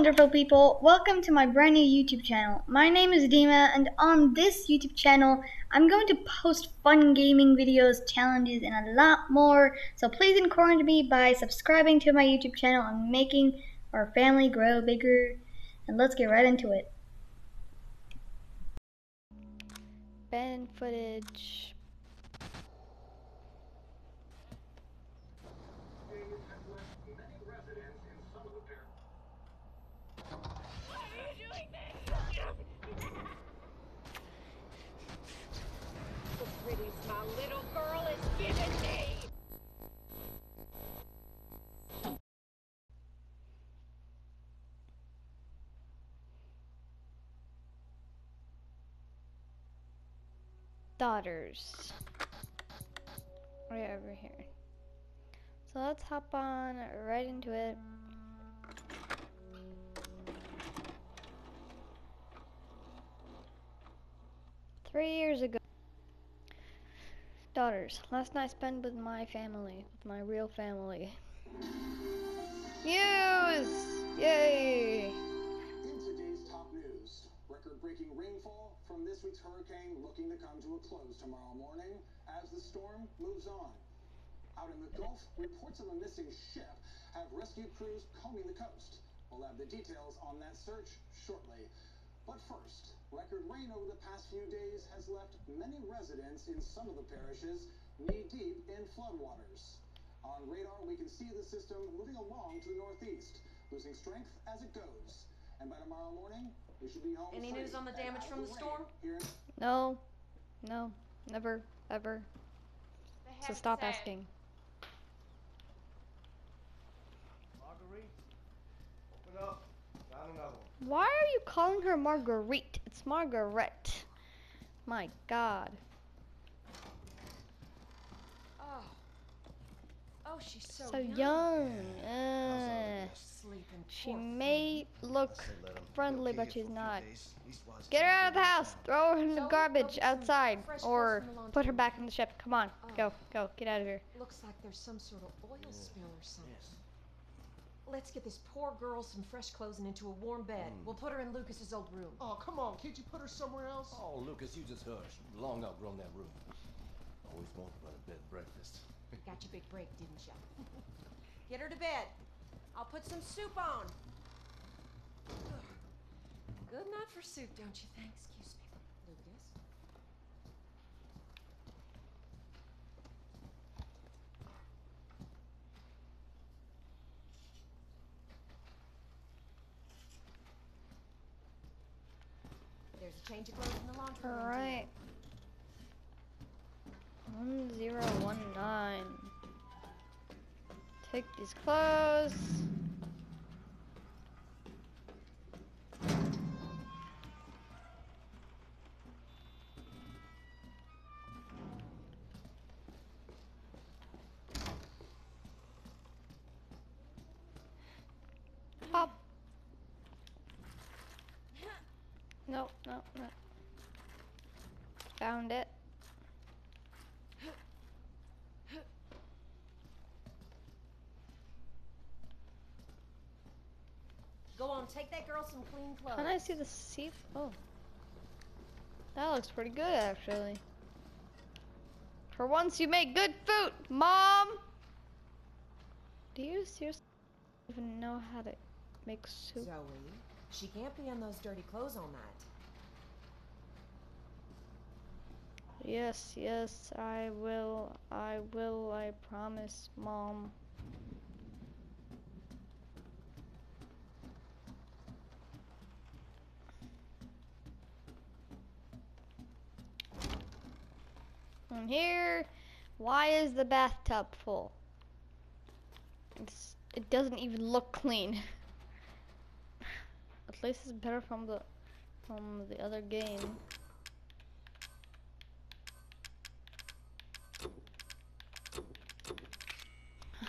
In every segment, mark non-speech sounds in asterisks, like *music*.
wonderful people. Welcome to my brand new YouTube channel. My name is Dima, and on this YouTube channel, I'm going to post fun gaming videos, challenges, and a lot more. So please encourage me by subscribing to my YouTube channel and making our family grow bigger. And let's get right into it. Banned footage. Daughters. Right over here. So let's hop on right into it. Three years ago. Daughters. Last night spent with my family. With my real family. News! Yay! From this week's hurricane looking to come to a close tomorrow morning as the storm moves on. Out in the Gulf, reports of a missing ship have rescue crews combing the coast. We'll have the details on that search shortly. But first, record rain over the past few days has left many residents in some of the parishes knee-deep in floodwaters. On radar, we can see the system moving along to the northeast, losing strength as it goes. And by tomorrow morning, we should be home Any news on the damage from the storm? Here No. No. Never. Ever. So stop asking. Marguerite, open up. Found another one. Why are you calling her Marguerite? It's Margaret. My god. Oh. Oh, she's so, So young. young. Uh, she may look I said let 'em friendly, but she's for a few not. Get her out of the house. Throw her in the garbage outside. Or clothes from the put her back in the ship. Come on. Oh. Go. Go. Get out of here. Looks like there's some sort of oil spill or something. Yes. Let's get this poor girl some fresh clothes and into a warm bed. Mm. We'll put her in Lucas's old room. Oh, come on. Can't you put her somewhere else? Oh, Lucas, you just hush. Long outgrown that room. Always wanted to run a bed and breakfast. Got your big break, didn't you? *laughs* Get her to bed. I'll put some soup on. Good enough for soup, don't you think? Excuse me, Lucas. There's a change of clothes in the laundry room. dear. One zero one nine. Take these clothes. Hop. No, no, no. Found it. Go on, take that girl some clean clothes. Can I see the seat? Oh. That looks pretty good, actually. For once, you make good food, Mom! Do you seriously even know how to make soup? Zoe, she can't be in those dirty clothes all night. Yes, yes, I will. I will, I promise, Mom. Here, why is the bathtub full? It's, it doesn't even look clean. *laughs* At least it's better from the from the other game. *sighs*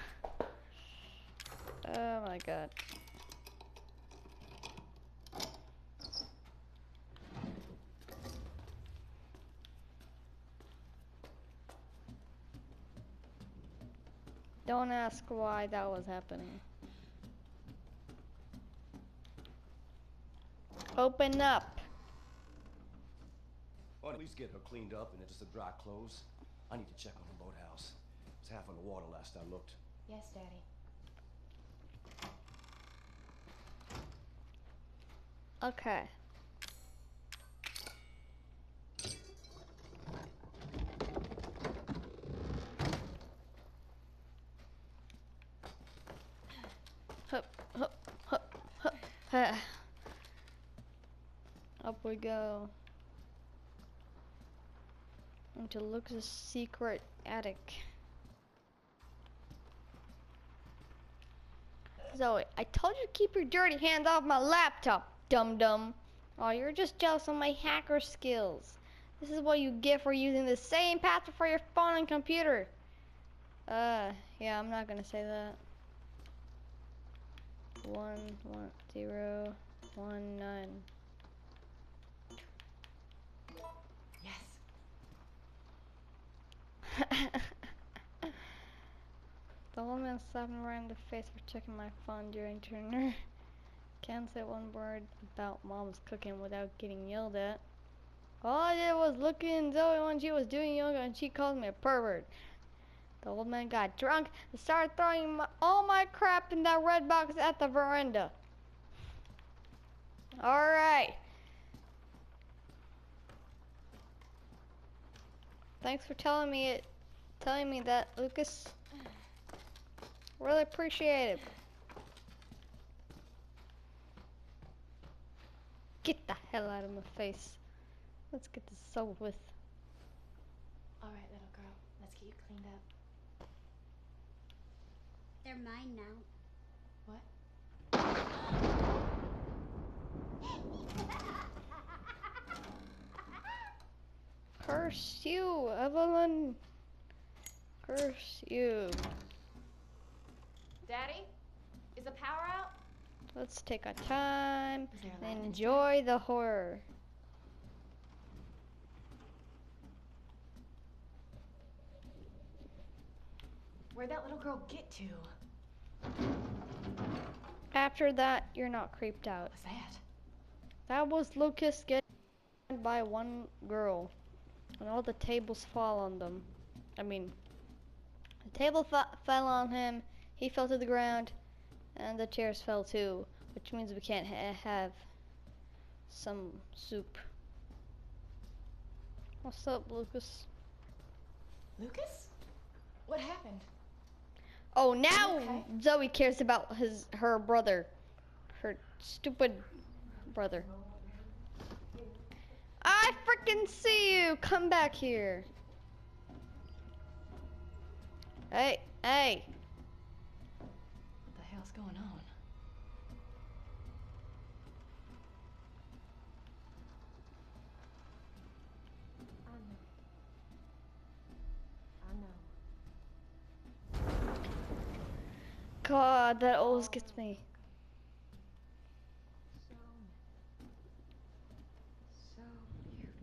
Oh my god. Don't ask why that was happening. Open up. Well, at least get her cleaned up and into some dry clothes. I need to check on the boathouse. It's half on the water last I looked. Yes, Daddy. Okay. *sighs* Up we go. Into Lucas' secret attic. Zoe, I told you to keep your dirty hands off my laptop, dum dum. Oh, you're just jealous of my hacker skills. This is what you get for using the same password for your phone and computer. Uh, yeah, I'm not gonna say that. One, one, zero, one, nine. Yes. *laughs* The old man slapped me right in the face for checking my phone during dinner. *laughs* Can't say one word about mom's cooking without getting yelled at. All I did was look at Zoe when she was doing yoga and she called me a pervert. The old man got drunk and started throwing my, all my crap in that red box at the veranda. Alright. Thanks for telling me it telling me that, Lucas. Really appreciate it. Get the hell out of my face. Let's get this over with. All right, little girl. Let's get you cleaned up. They're mine now. What? *laughs* Curse you, Evelyn. Curse you. Daddy, is the power out? Let's take our time Is there a and enjoy the horror. Where'd that little girl get to? After that, you're not creeped out. What's that? That was Lucas getting by one girl, and all the tables fall on them. I mean, the table fell on him. He fell to the ground, and the chairs fell too, which means we can't ha- have some soup. What's up, Lucas? Lucas? What happened? Oh, now okay? Zoe cares about his her brother, her stupid brother. I freaking see you! Come back here. Hey, hey! What the hell's going on? I know. I know. God, that always gets me. So, so beautiful.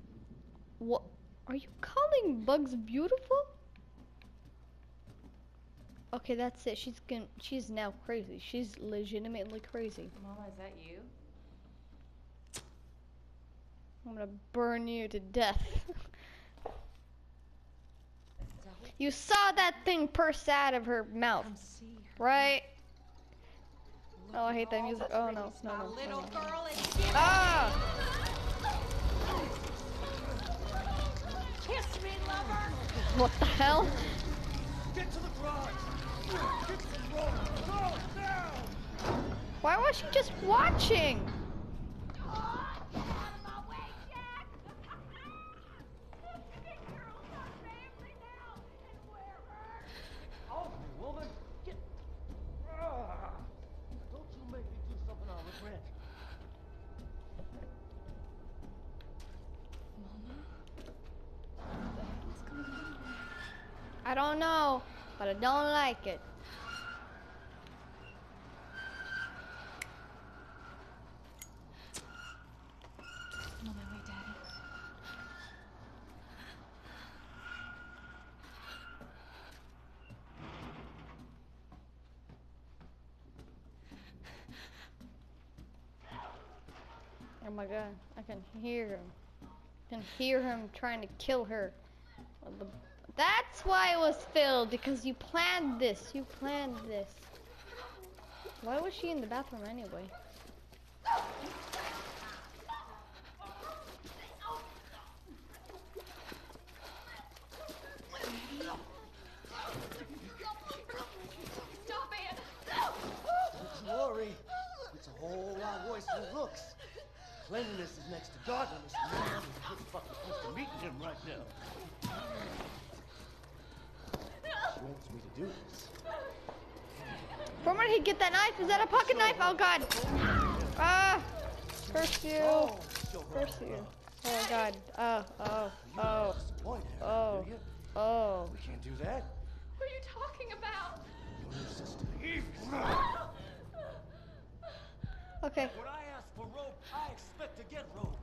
What? Are you calling bugs beautiful? Okay, that's it. She's gonna. She's now crazy. She's legitimately crazy. Mama, is that you? I'm gonna burn you to death. *laughs* Zoe, you saw that thing burst out of her mouth, come see her. right? Oh, I hate that music. Oh, no, pretties no, my no, no, little no. girl is giving Ah! Kiss me, lover. What the hell? Get to the garage! Get to the road! Go now! Why was she just watching? I don't know, but I don't like it. I'm on my way, Daddy. Oh my god, I can hear him. I can hear him trying to kill her. The- That's why it was filled, because you planned this. You planned this. Why was she in the bathroom anyway? Stop it! Don't you worry. It's a whole lot worse than it looks. Cleanliness is next to godliness. and man is pretty fucking close to meeting him right now. She wants me to do this. From where did he get that knife? Is that a pocket knife? Oh god. Ah! Curse you. Oh, show her Curse you. Oh god. Oh, oh, oh, oh, oh. We can't do that. What are you talking about? Your sister evil. *laughs* Okay. When I ask for rope, I expect to get rope.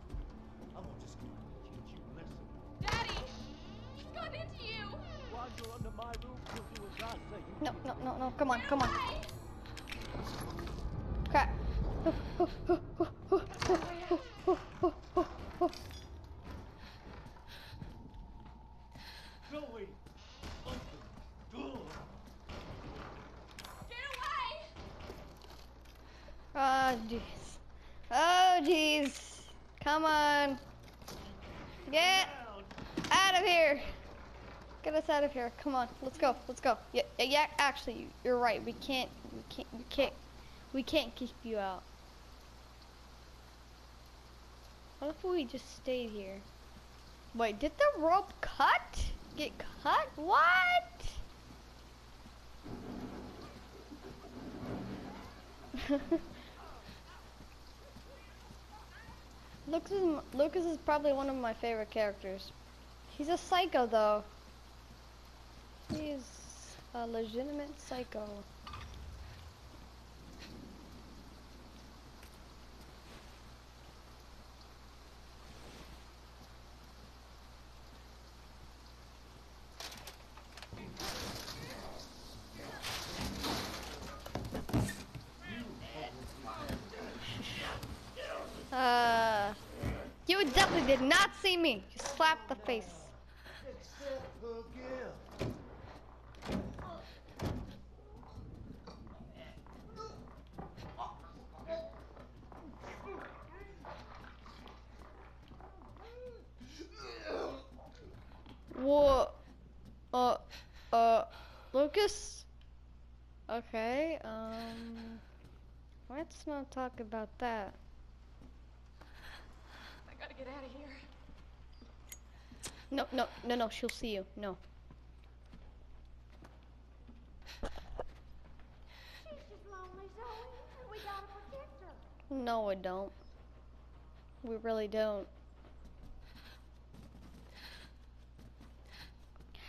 I'm just gonna teach you a lesson. Daddy! He's gone into you! No, no, no, no. Come on, come on. Crap. Oh, jeez. Oh, jeez. Come on. Get out of here. Get us out of here. Come on. Let's go. Let's go. Yeah, yeah, actually, you're right. We can't, we can't, we can't, we can't keep you out. What if we just stayed here? Wait, did the rope cut? Get cut? What? *laughs* Lucas Lucas is probably one of my favorite characters. He's a psycho though. He's a legitimate psycho. Uh, you definitely did not see me. You slapped the face. Except for Gil. Whoa. Uh, uh, Lucas? Okay, um, let's not talk about that. I gotta get out of here. No, no, no, no, she'll see you. No. She's just lonely, Zoe, we gotta protect her. No, we don't. We really don't.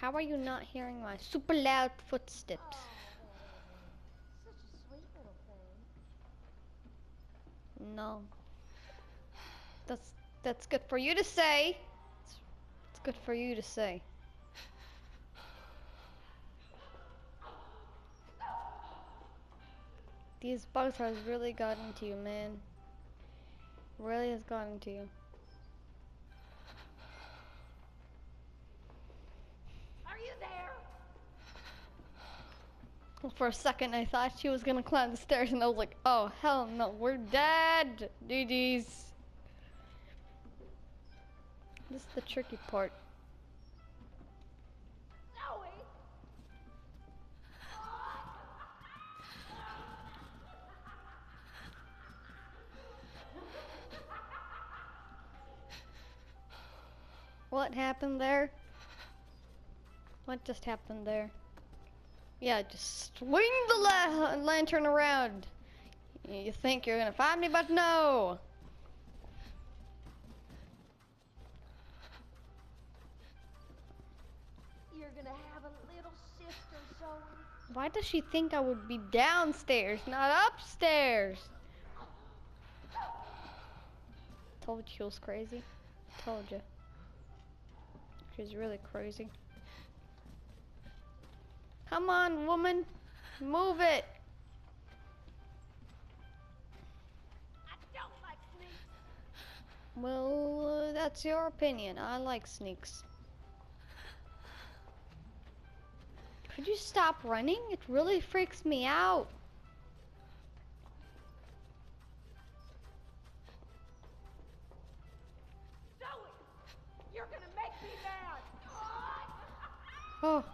How are you not hearing my super loud footsteps? Such a sweet little thing. No. That's that's good for you to say. It's, it's good for you to say. These bugs has really gotten to you, man. Really has gotten to you. Are you there? For a second, I thought she was gonna climb the stairs, and I was like, "Oh hell no, we're dead, GG's." This is the tricky part. What happened there? What just happened there? Yeah, just swing the la- lantern around. You think you're gonna find me, but no. You're gonna have a little sister, Zoe. Why does she think I would be downstairs, not upstairs? Told you she was crazy. Told you. She's really crazy. Come on, woman. Move it. I don't like snakes. Well, uh, that's your opinion. I like sneaks. Could you stop running? It really freaks me out. Zoe! You're gonna make me mad! Oh.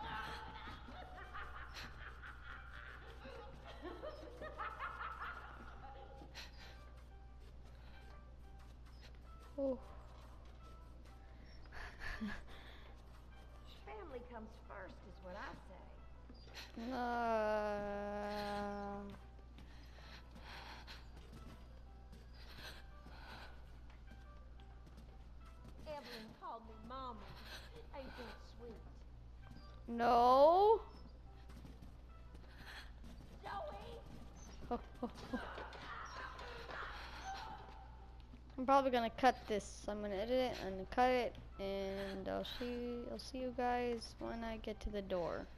I'm probably gonna cut this. I'm gonna edit it and cut it, and I'll see. I'll see you guys when I get to the door.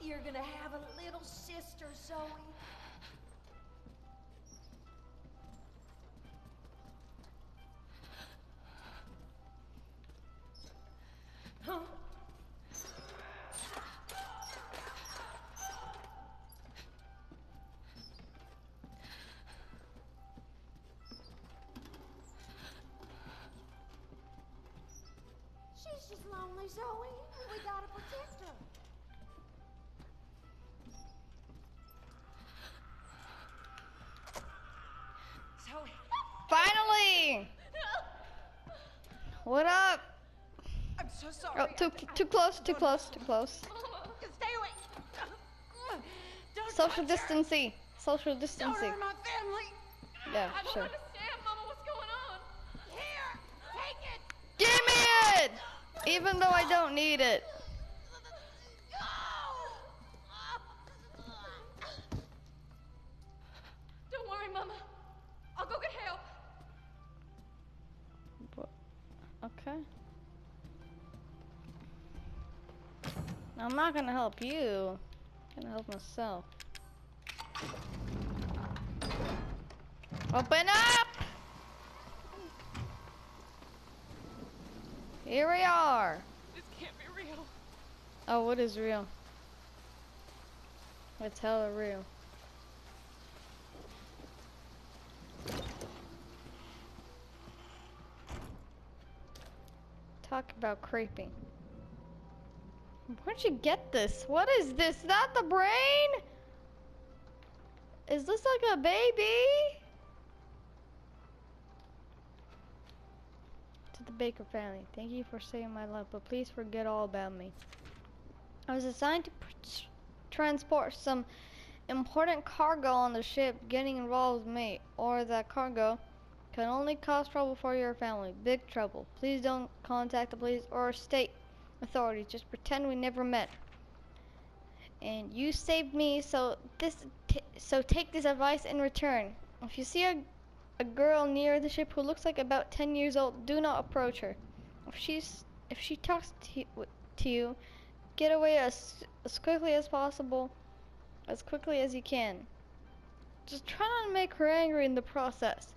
You're gonna have a little sister, Zoe. She's lonely, Zoe. We gotta protect her. Zoe. Finally! What up? I'm so sorry. Oh, too too close, too close, too close. Stay away. Don't Social distancing. Social distancing. hurt my family. Yeah, sure. understand, Mama. What's going on? Here, take it. Give me it! Even though I don't need it. Don't worry, Mama. I'll go get help. But- Okay. I'm not gonna help you. I'm gonna help myself. Open up! Here we are. This can't be real. Oh, what is real? It's hella real. Talk about creeping. Where'd you get this? What is this? Not the brain? Is this like a baby? The Baker family, thank you for saving my life, but please forget all about me. I was assigned to transport some important cargo on the ship. Getting involved with me or that cargo can only cause trouble for your family. Big trouble. Please don't contact the police or state authorities. Just pretend we never met. And you saved me, so this, so take this advice in return. If you see a, a girl near the ship who looks like about 10 years old, do not approach her. If she's, if she talks to you, to you get away as, as quickly as possible, as quickly as you can. Just try not to make her angry in the process.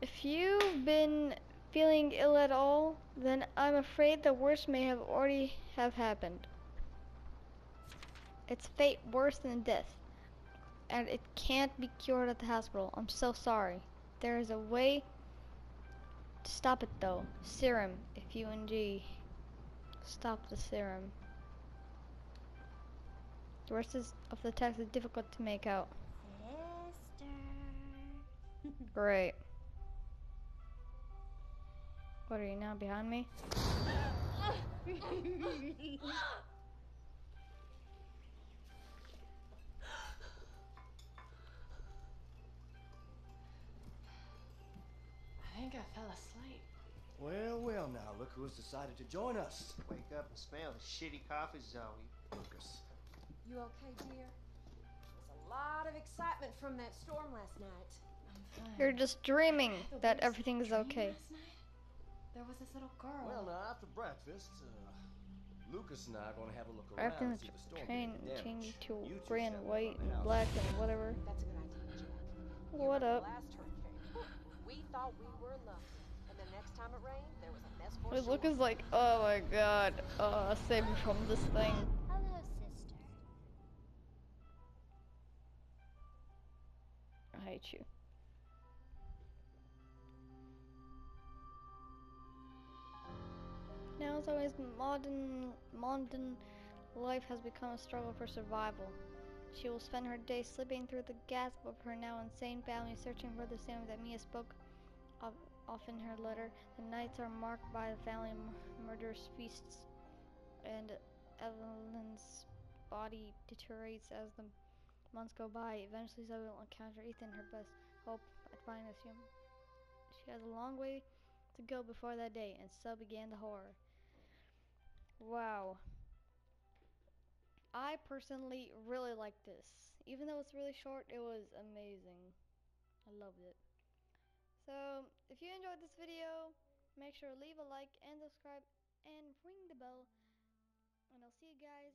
If you've been feeling ill at all, then I'm afraid the worst may have already have happened. It's fate worse than death, and it can't be cured at the hospital. I'm so sorry. There is a way to stop it though. Serum, if you and G stop the serum. The rest is, of the text is difficult to make out. *laughs* Great. What are you now behind me? *laughs* *laughs* think I fell asleep. Well, well, now look who's decided to join us. Wake up and smell the shitty coffee, Zoe. Lucas. You okay, dear? There's a lot of excitement from that storm last night. I'm fine. You're just dreaming The that everything is okay. last night? There was this little girl. Well, now after breakfast, uh, Lucas and I are gonna have a look around After and the see the storm train changed to You gray and white front of the and black and whatever. That's a good idea, Jack. What remember up? Last hurricane. We thought we were lucky. And the next time it rained, there was a mess for It sure. looks like, oh my god, uh, save me from this thing. Hello, sister. I hate you. Now, as always, modern modern life has become a struggle for survival. She will spend her day slipping through the gasp of her now insane family, searching for the same that Mia spoke of, of in her letter. The nights are marked by the family murderous feasts, and Evelyn's body deteriorates as the months go by. Eventually, Zoe will encounter Ethan, her best hope at finding this human. She has a long way to go before that day, and so began the horror. Wow. I personally really like this. Even though it's really short, it was amazing. I loved it. So, if you enjoyed this video, make sure to leave a like and subscribe and ring the bell. And I'll see you guys.